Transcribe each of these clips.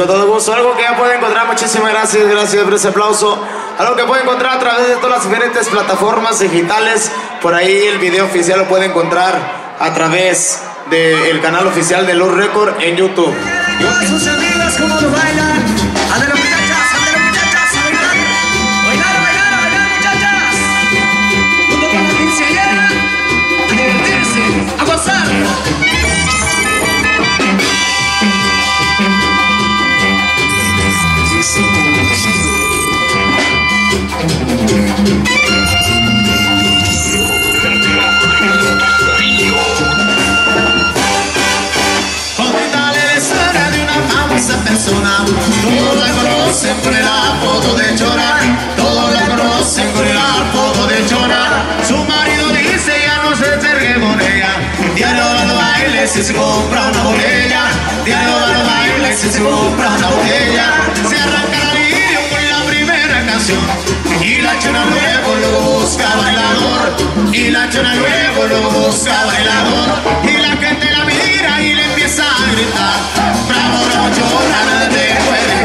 con todo gusto. Algo que ya pueden encontrar, muchísimas gracias, gracias por ese aplauso. Algo que pueden encontrar a través de todas las diferentes plataformas digitales. Por ahí el video oficial lo pueden encontrar a través del canal oficial de Luz Record en YouTube. Y a sus amigas, cómo lo bailan. Todos la conocen por el apodo de llorar, todos la conocen por el apodo de llorar. Su marido dice ya no se cergue con ella. Diario va los bailes y se compra una botella. Diario va los bailes y se compra una botella. Se arranca la video con la primera canción. Y la chona luego lo busca bailador. Y la chona luego lo busca bailador. Y la gente la mira y le empieza a gritar, bravo no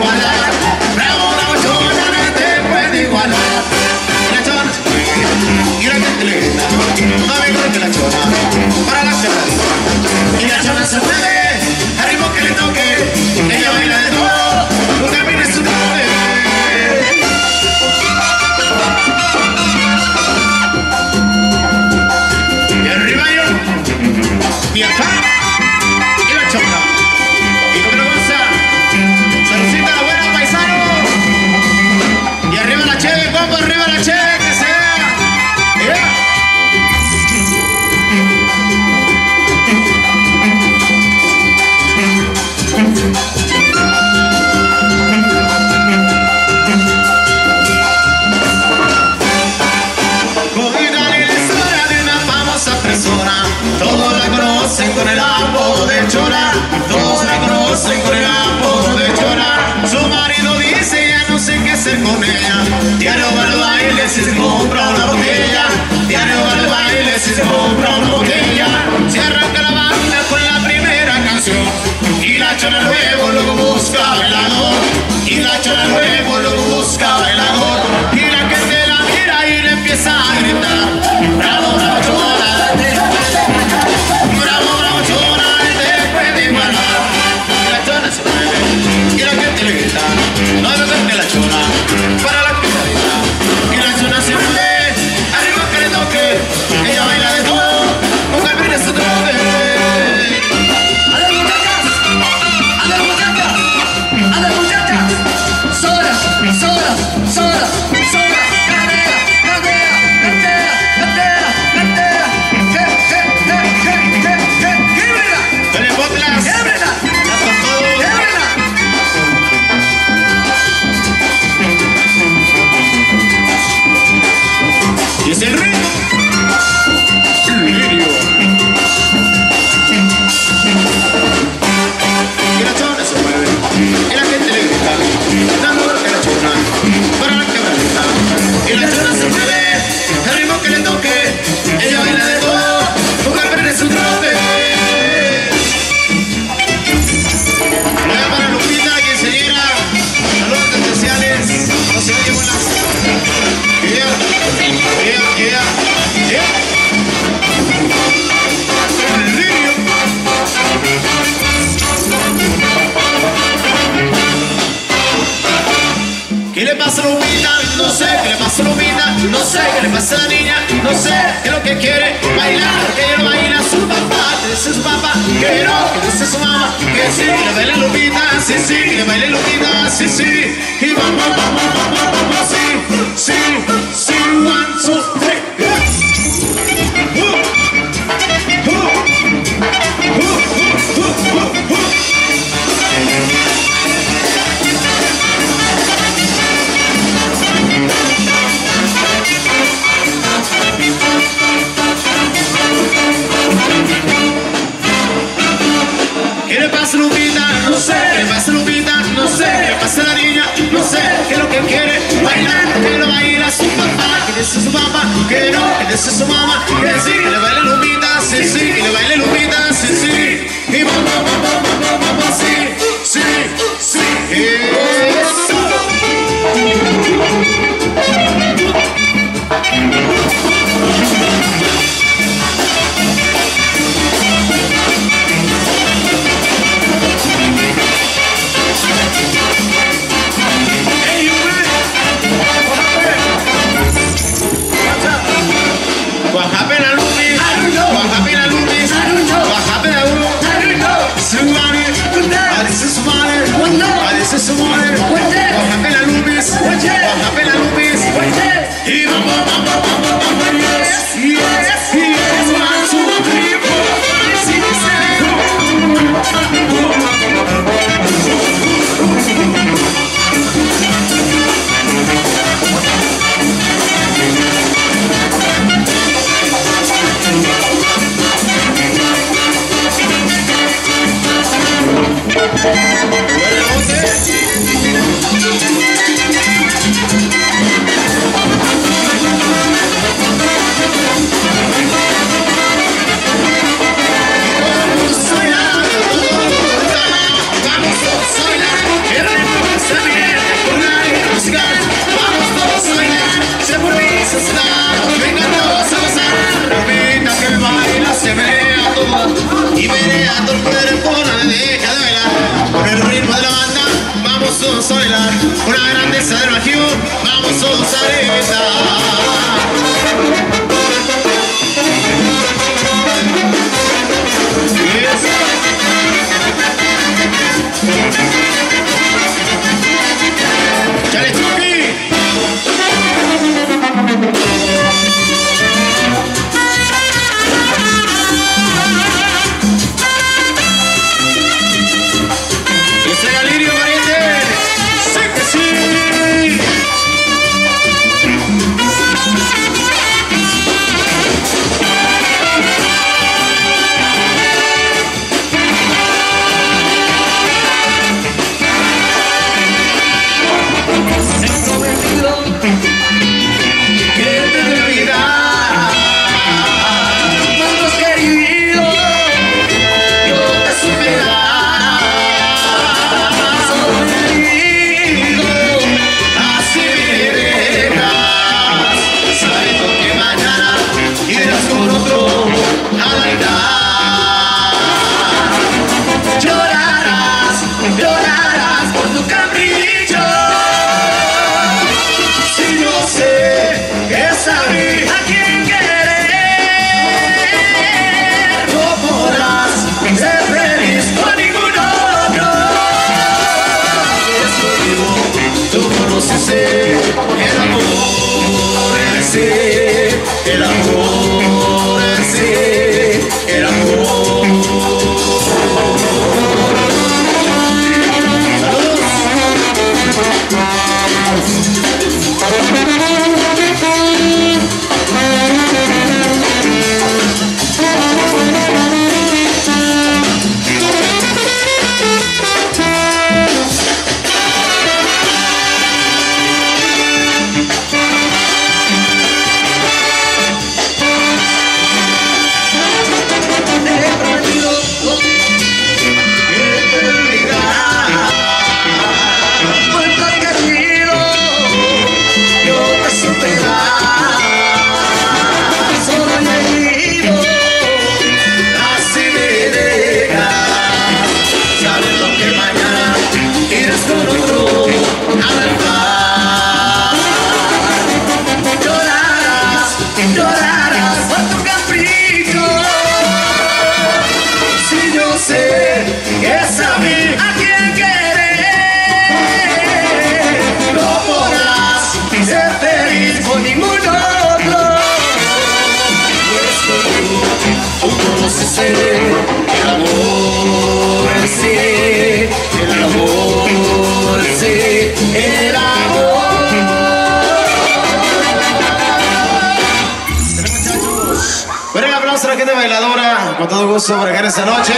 con todo gusto por acá esta noche.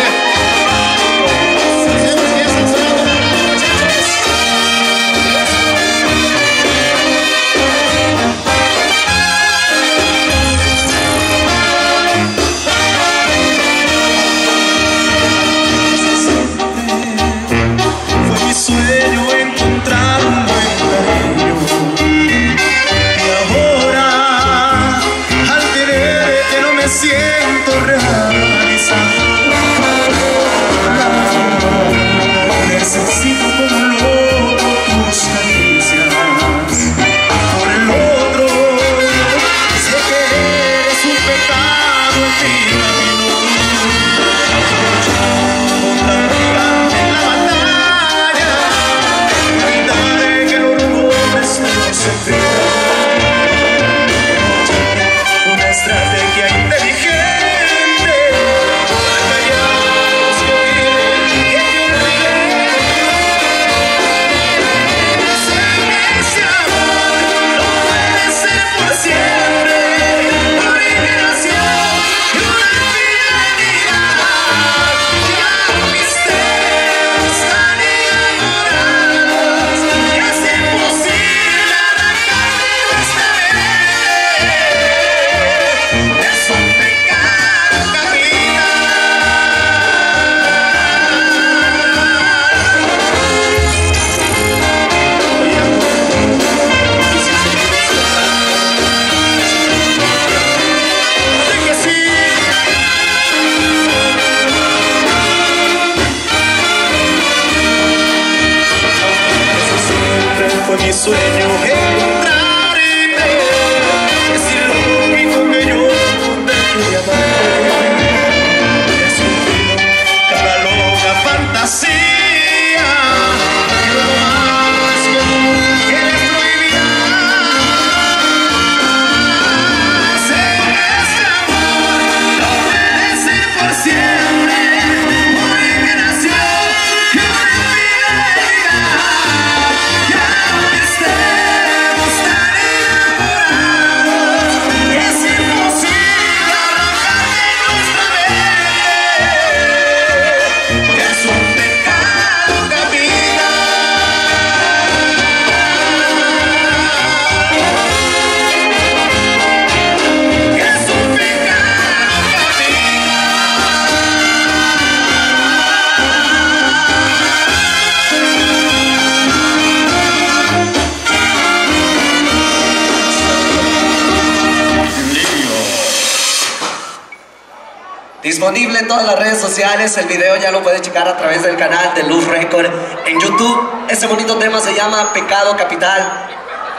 Disponible en todas las redes sociales, el video ya lo puedes checar a través del canal de Luz Record en YouTube. Este bonito tema se llama Pecado Capital.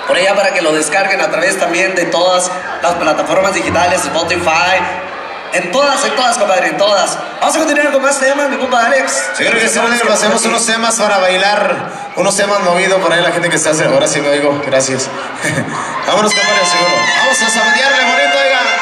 Por allá para que lo descarguen a través también de todas las plataformas digitales, Spotify, en todas, en todas, compadre, en todas. Vamos a continuar con más temas, mi compa Alex. Sí, creo que sí, negro, hacemos unos temas para bailar, unos temas movidos por ahí la gente que se hace. Ahora sí me oigo, gracias. Vámonos, compadre, seguro. Vamos a sabotearle bonito, oiga.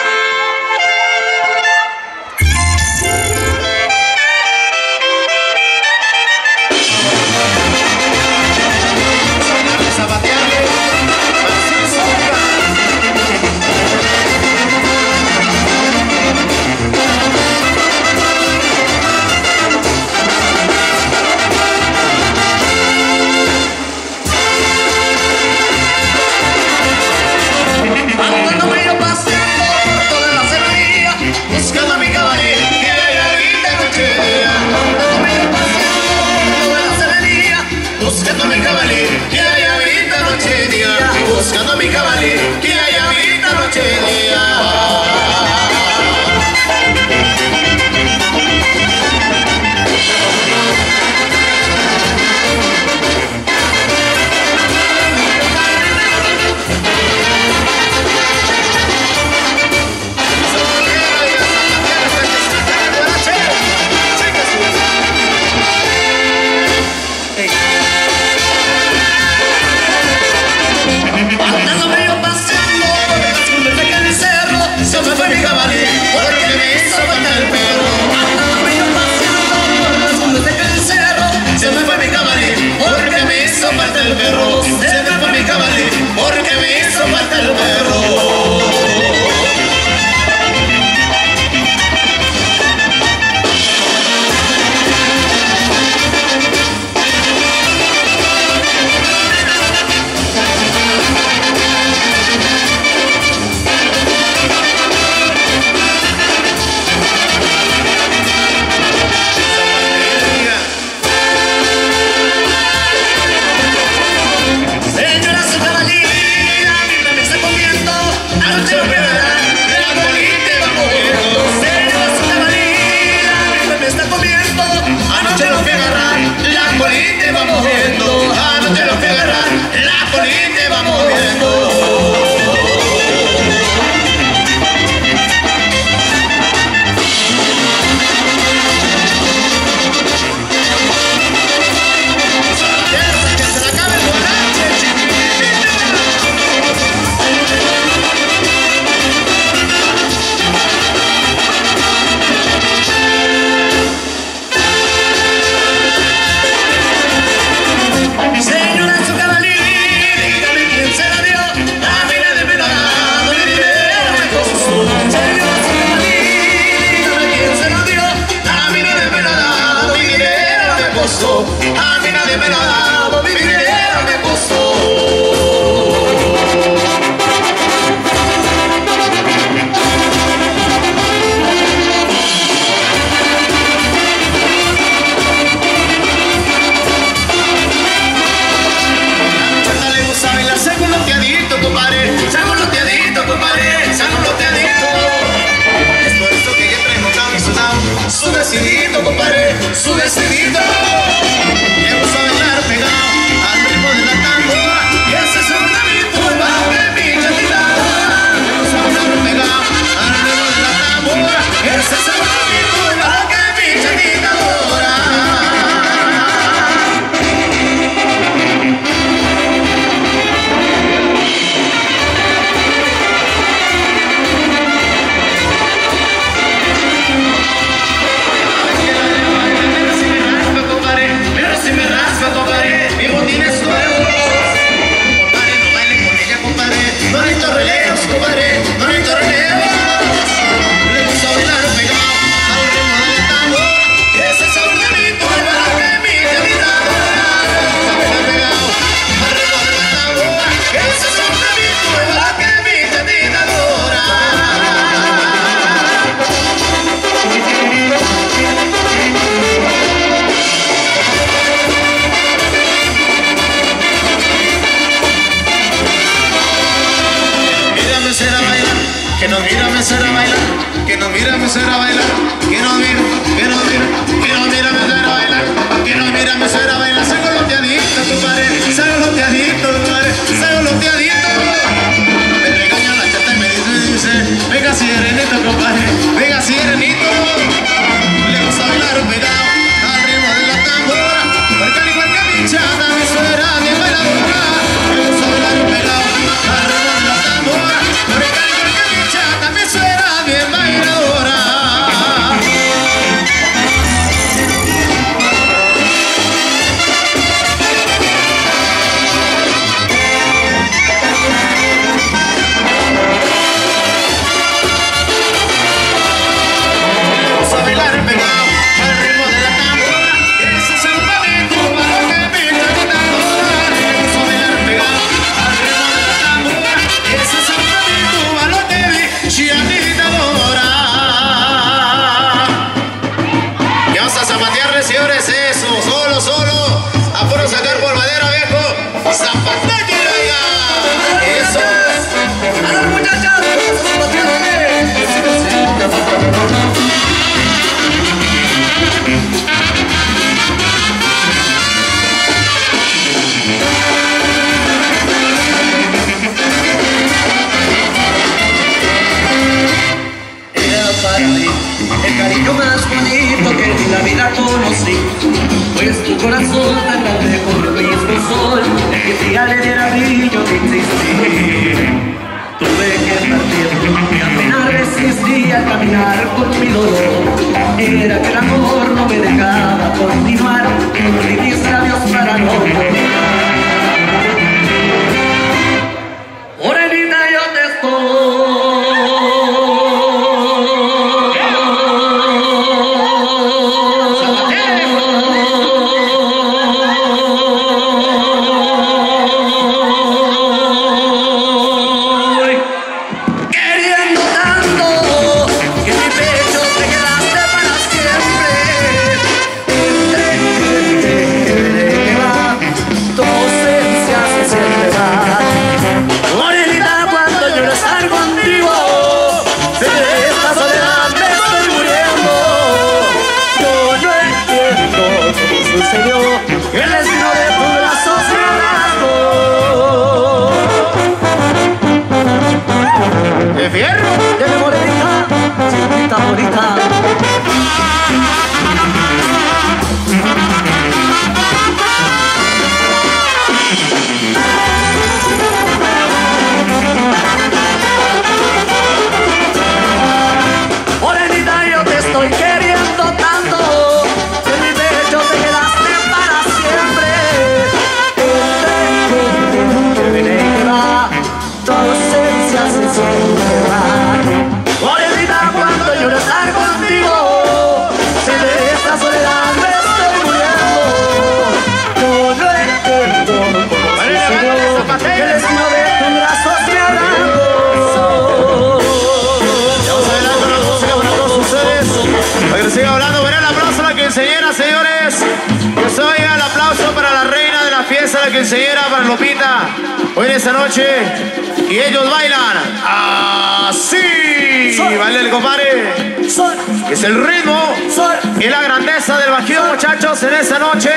Muchachos, en esta noche.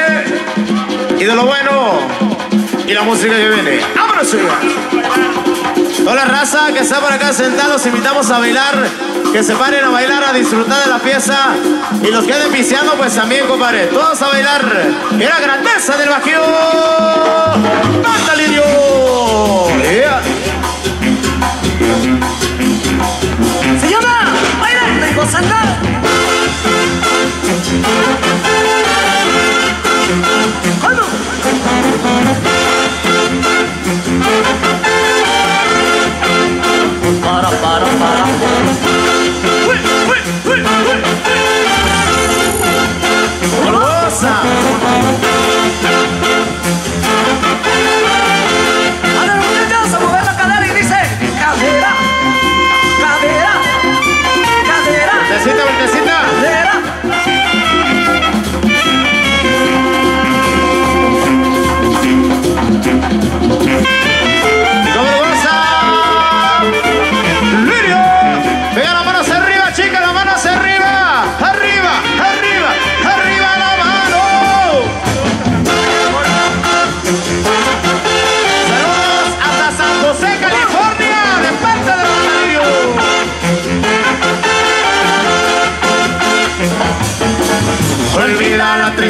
Y de lo bueno y la música que viene. ¡Vámonos, Toda la raza que está por acá sentados, invitamos a bailar, que se paren a bailar, a disfrutar de la pieza. Y los que queden viciando, pues también, compadre. Todos a bailar. Y la grandeza del bajío. ¡Manda, Lidio! Yeah. Se llama Bailando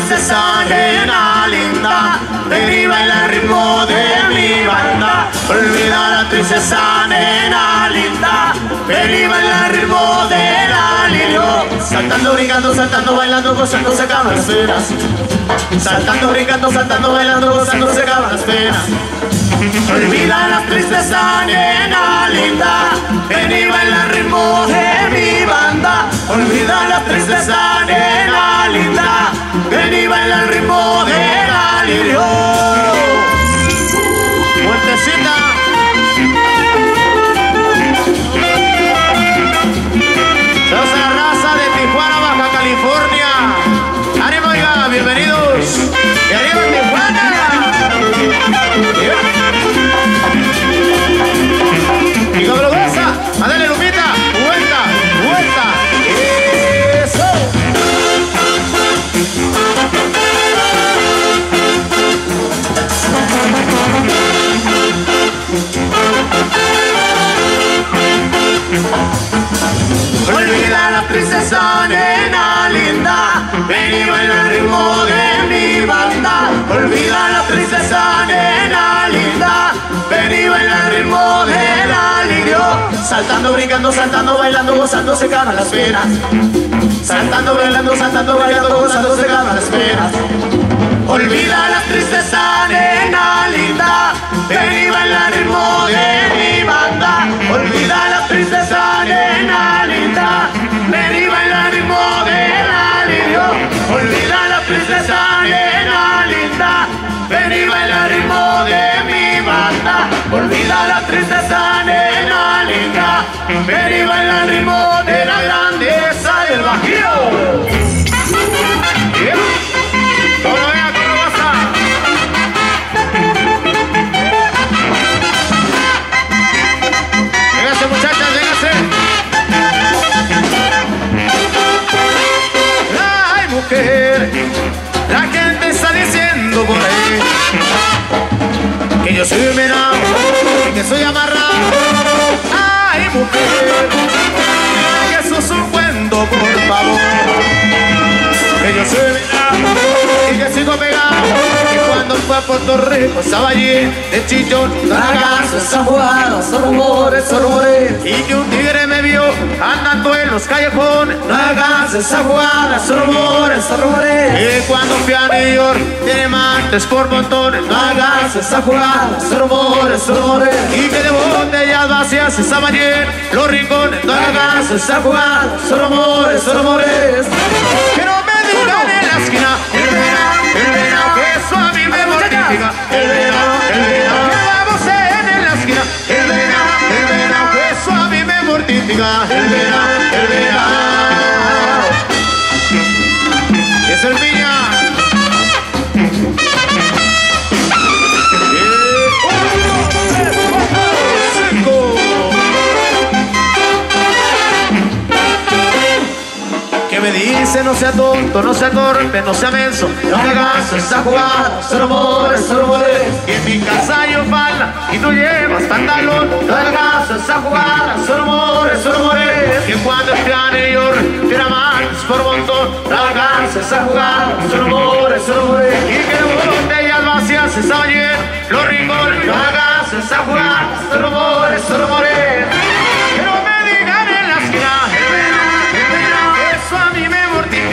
La tristeza, nena linda. Baila el ritmo de mi banda. Olvida la tristeza, nena linda. Baila el ritmo de la lirio. Saltando, brincando, saltando, bailando, gozando, se acaban las penas. Saltando, brincando, saltando, bailando, gozando, se las penas. Olvida la tristeza, nena linda. Baila el ritmo de mi banda. Olvida la tristeza, nena linda. Ven y baila el ritmo de la Olvida la tristeza, nena linda Ven y baila el ritmo de mi banda. Olvida la tristeza, nena linda Ven y baila el ritmo de la lirio Saltando, brincando, saltando, bailando, gozando, se calman las penas. Saltando, bailando, saltando, bailando, gozando, se calman las penas. Olvida la tristeza, nena linda Ven y baila el ritmo y baila el de la grandeza del bajío Yeah. ¿Cómo vea, cómo goza? Véngase, muchachas, véngase. Ay, mujer, la gente está diciendo por ahí que yo soy menor y que soy amarrado. Mujer, que eso es un cuento, por favor. Que yo soy y que sigo pegado. Cuando fue a Puerto Rico estaba allí de chichón. Tragas, esa jugada, son rumores, son rumores. Y que un tigre me vio andando en los callejones. No hagas esa jugada, son rumores, son rumores. Y cuando fui a New York, tiene martes por montones. No hagas esa jugada, son rumores, son rumores. Y que de botellas vacías estaban llenos los rincones. No hagas esa jugada, son rumores, son rumores. Que no me digan en la esquina, esquina, el verano, el verano. Quedamos en la esquina, el pues verano, el verano. Eso a mí me mortifica, el verano, el verano. Es el mía. Que me dice no sea tonto, no sea torpe, no sea menso No me hagas esa jugada, solo amores, solo amores Y en mi casa yo falda y tú llevas pantalón No me hagas esa jugada, solo amores, solo amores Que cuando esté New York, tira manos por montón No hagas esa jugada, solo amores, solo amores Y que las botellas vacías se lleno, los rincones No hagas esa jugada, solo amores, solo amores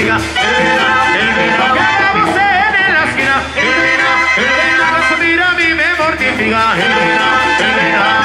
me mortifica. El verano, el verano, que hagamos en la esquina, el verano, el verano, eso mira a mí me mortifica. El verano,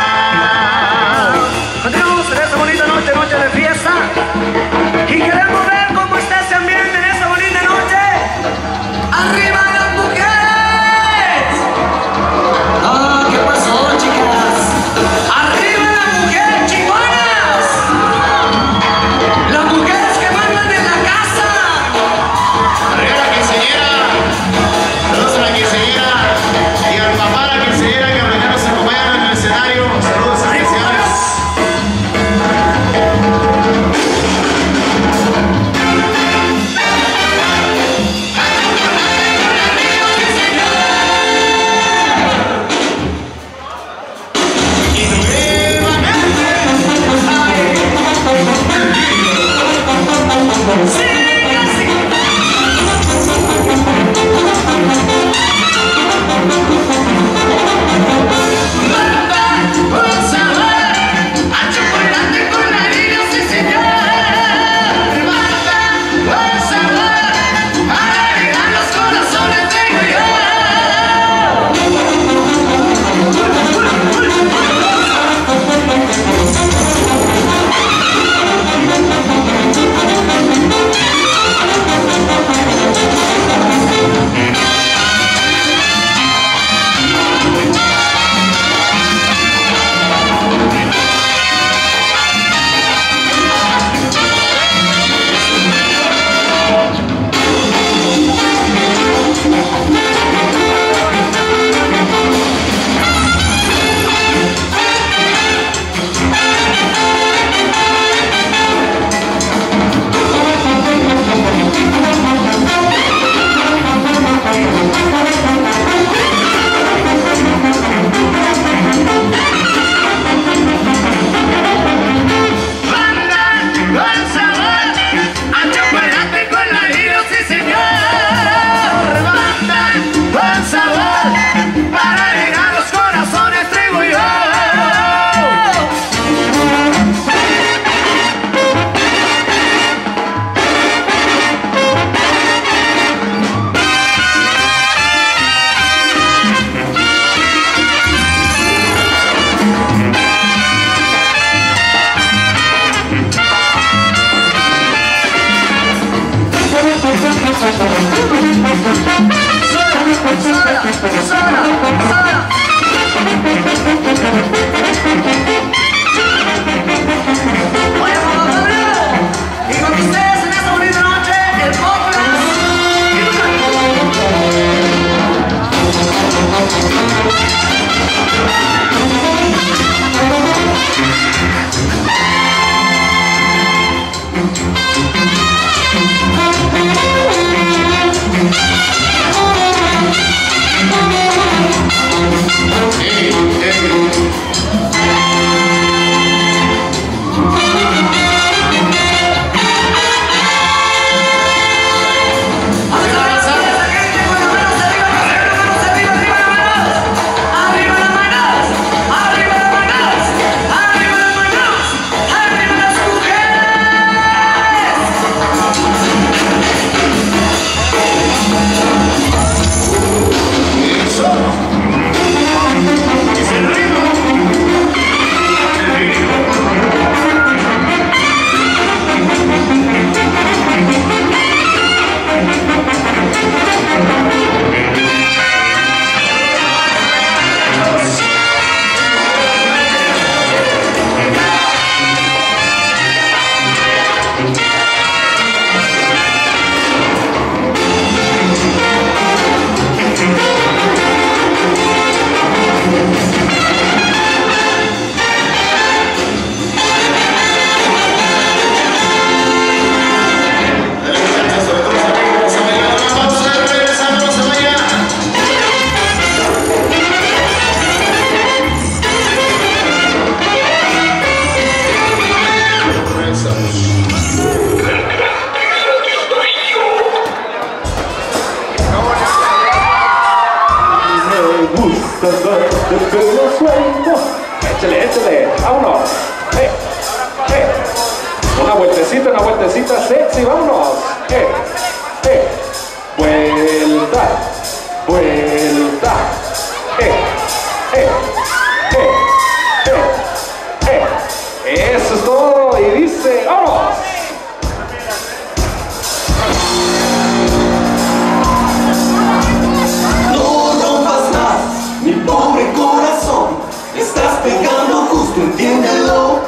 entiéndelo.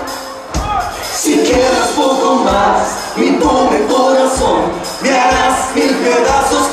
Si quieras poco más, mi pobre corazón, me harás mil pedazos.